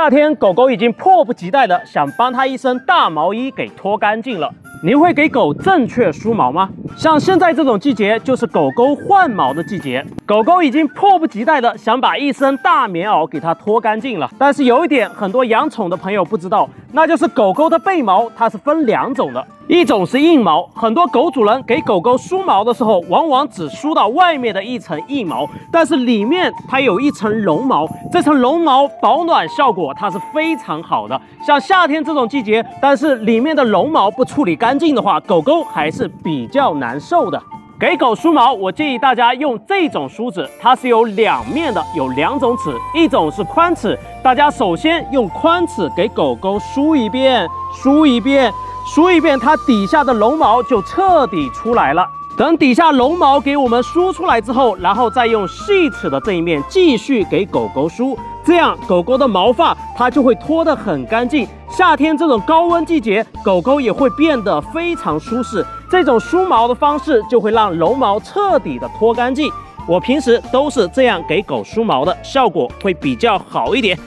夏天，狗狗已经迫不及待的想帮它一身大毛衣给脱干净了。您会给狗正确梳毛吗？像现在这种季节，就是狗狗换毛的季节，狗狗已经迫不及待的想把一身大棉袄给它脱干净了。但是有一点，很多养宠的朋友不知道，那就是狗狗的背毛它是分两种的。一种是硬毛，很多狗主人给狗狗梳毛的时候，往往只梳到外面的一层硬毛，但是里面它有一层绒毛，这层绒毛保暖效果它是非常好的。像夏天这种季节，但是里面的绒毛不处理干净的话，狗狗还是比较难受的。给狗梳毛，我建议大家用这种梳子，它是有两面的，有两种齿，一种是宽齿，大家首先用宽齿给狗狗梳一遍，梳一遍。梳一遍，它底下的绒毛就彻底出来了。等底下绒毛给我们梳出来之后，然后再用细齿的这一面继续给狗狗梳，这样狗狗的毛发它就会脱得很干净。夏天这种高温季节，狗狗也会变得非常舒适。这种梳毛的方式就会让绒毛彻底的脱干净。我平时都是这样给狗梳毛的，效果会比较好一点。